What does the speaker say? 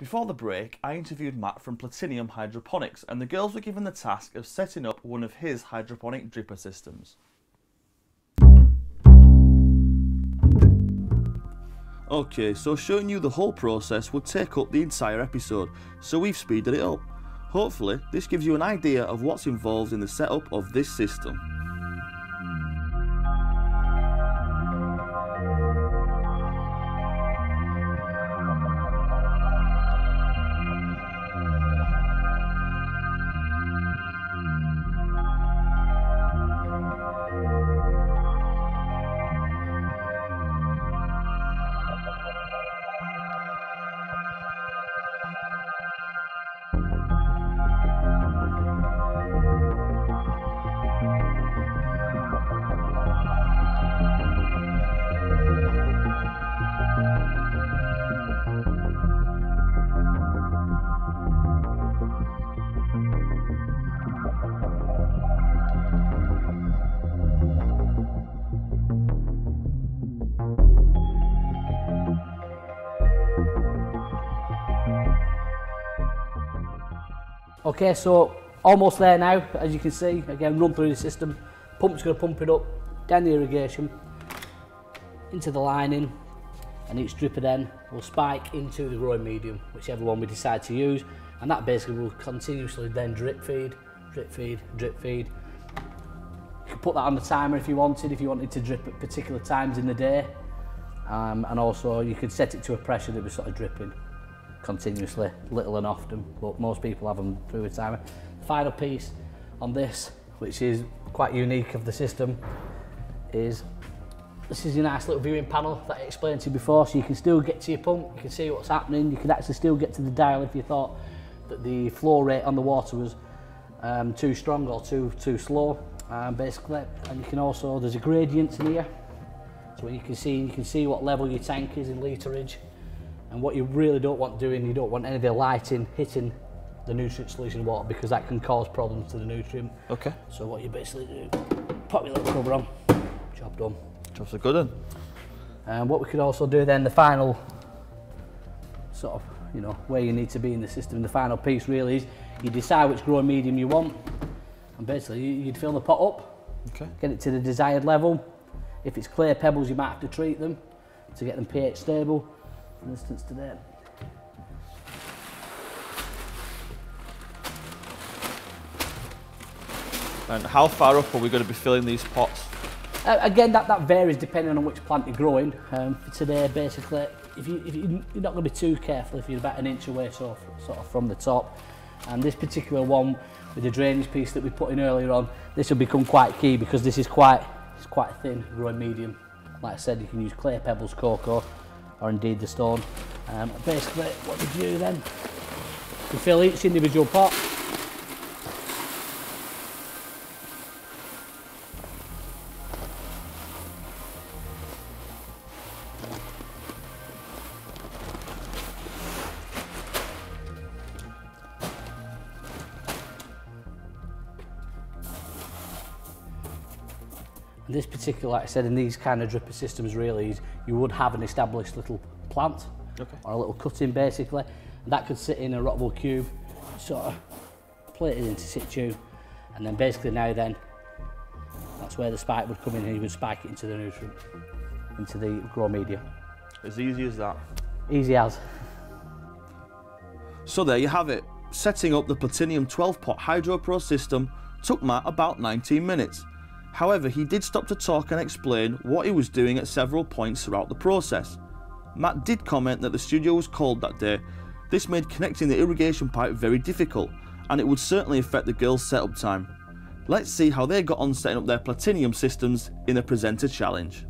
Before the break, I interviewed Matt from Platinum Hydroponics, and the girls were given the task of setting up one of his hydroponic dripper systems. Okay, so showing you the whole process would take up the entire episode, so we've speeded it up. Hopefully, this gives you an idea of what's involved in the setup of this system. Okay, so almost there now, as you can see. Again, run through the system. Pump's going to pump it up down the irrigation, into the lining, and each dripper then will spike into the growing medium, whichever one we decide to use. And that basically will continuously then drip feed, drip feed, drip feed. You could put that on the timer if you wanted, if you wanted to drip at particular times in the day. Um, and also you could set it to a pressure that was sort of dripping. Continuously, little and often, but most people have them through a timer. Final piece on this, which is quite unique of the system, is this is your nice little viewing panel that I explained to you before, so you can still get to your pump, you can see what's happening, you can actually still get to the dial if you thought that the flow rate on the water was um, too strong or too too slow, um, basically. And you can also, there's a gradient in here, so you can see you can see what level your tank is in literage. And what you really don't want doing, you don't want any of the lighting hitting the nutrient solution water because that can cause problems to the nutrient. Okay. So what you basically do, pop your little cover on, job done. Job's a good one. And what we could also do then, the final sort of, you know, where you need to be in the system, the final piece really is you decide which growing medium you want and basically you'd fill the pot up, Okay. get it to the desired level. If it's clay pebbles, you might have to treat them to get them pH stable. For instance, today. And how far up are we going to be filling these pots? Uh, again, that, that varies depending on which plant you're growing. Um, for today, basically, if, you, if you, you're not going to be too careful if you're about an inch away so, sort of from the top. And this particular one, with the drainage piece that we put in earlier on, this will become quite key because this is quite, it's quite thin, growing medium. Like I said, you can use clay pebbles, coco, or indeed the stone. Um, basically, what we do then, we fill each individual pot this particular, like I said, in these kind of dripper systems really, is you would have an established little plant Okay. or a little cutting basically. And that could sit in a rockwool cube, sort of plate it into situ. And then basically now then, that's where the spike would come in and you would spike it into the nutrient, into the grow media. As easy as that. Easy as. So there you have it. Setting up the Platinum 12 pot Hydro Pro system took Matt about 19 minutes. However, he did stop to talk and explain what he was doing at several points throughout the process. Matt did comment that the studio was cold that day. This made connecting the irrigation pipe very difficult, and it would certainly affect the girls' setup time. Let's see how they got on setting up their Platinum systems in a presenter challenge.